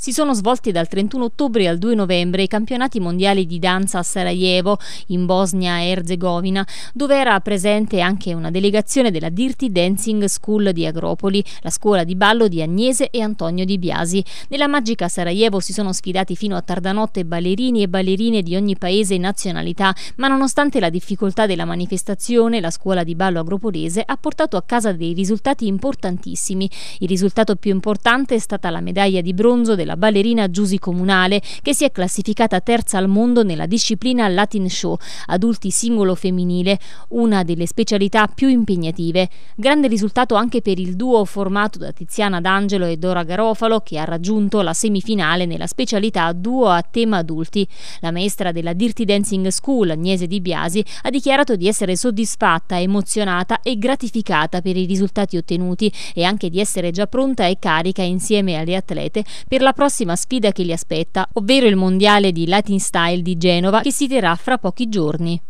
Si sono svolti dal 31 ottobre al 2 novembre i campionati mondiali di danza a Sarajevo, in Bosnia e Erzegovina, dove era presente anche una delegazione della Dirty Dancing School di Agropoli, la scuola di ballo di Agnese e Antonio Di Biasi. Nella magica Sarajevo si sono sfidati fino a tardanotte ballerini e ballerine di ogni paese e nazionalità, ma nonostante la difficoltà della manifestazione, la scuola di ballo agropolese ha portato a casa dei risultati importantissimi. Il risultato più importante è stata la medaglia di bronzo della la ballerina Giusy Comunale, che si è classificata terza al mondo nella disciplina Latin Show, adulti singolo femminile, una delle specialità più impegnative. Grande risultato anche per il duo formato da Tiziana D'Angelo e Dora Garofalo, che ha raggiunto la semifinale nella specialità duo a tema adulti. La maestra della Dirty Dancing School, Agnese Di Biasi, ha dichiarato di essere soddisfatta, emozionata e gratificata per i risultati ottenuti e anche di essere già pronta e carica insieme alle atlete per la prossima sfida che li aspetta, ovvero il mondiale di Latin Style di Genova che si terrà fra pochi giorni.